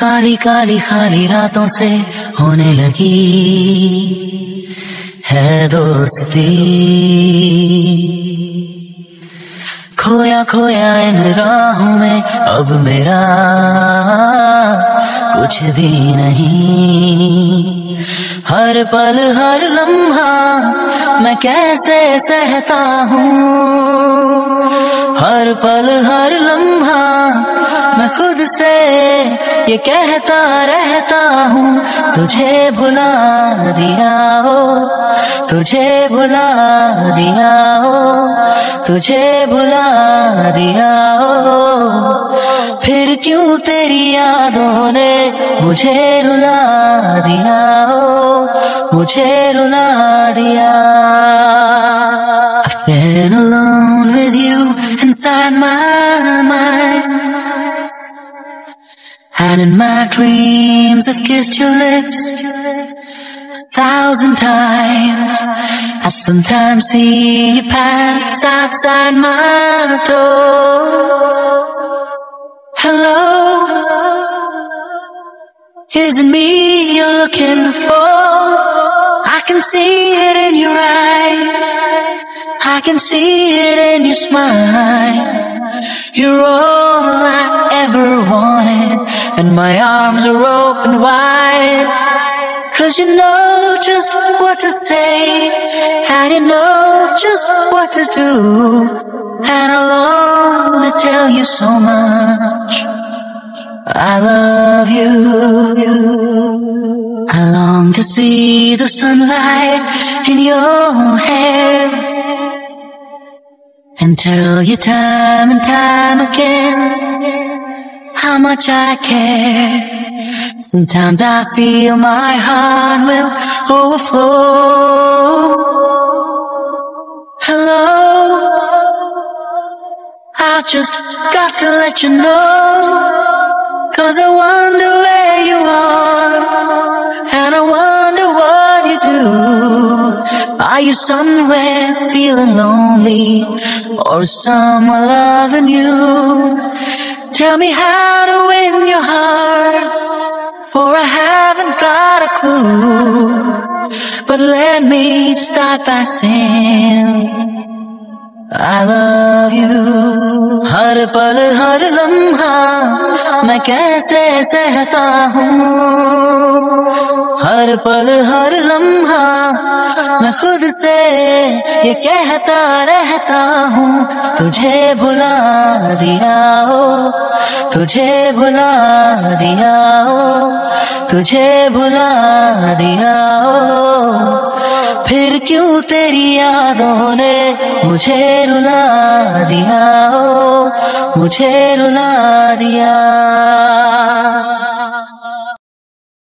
काली काली खाली रातों से होने लगी। है दोस्ती। खोया खोया इन राहों में अब मेरा कुछ भी नहीं। हर पल, हर लम्हा मैं कैसे सहता हूँ? हर पल, हर लम्हा मैं खुद से ये कहता रहता हूँ, तुझे भुला दिया हो, तुझे भुला दिया हो, तुझे भुला दिया हो। फिर क्यों तेरी यादों ने मुझे रुला दिया हो, मुझे रुला दिया? I've been alone with you inside my mind. And in my dreams I've kissed your lips a thousand times. I sometimes see you pass outside my door. Hello? Is it me you're looking for? I can see it in your eyes. I can see it in your smile. You're all I ever wanted And my arms are open wide. Cause you know just what to say. And you know just what to do. And I long to tell you so much. I love you. I long to see the sunlight in your hair. And tell you time and time again much I care. Sometimes I feel my heart will overflow. Hello? I just got to let you know. Cause I wonder where you are And I wonder what you do. Are you somewhere feeling lonely Or someone loving you Tell me how to win your heart For I haven't got a clue But let me start by saying I love you हर पल हर लम्हा मैं कैसे सहता हूँ हर पल हर लम्हा मैं खुद से ये कहता रहता हूँ, तुझे भुला दिया हो तुझे भुला दिया हो तुझे भुला दिया हो फिर क्यों तेरी यादों ने मुझे रुला दिया हो मुझे रुला दिया?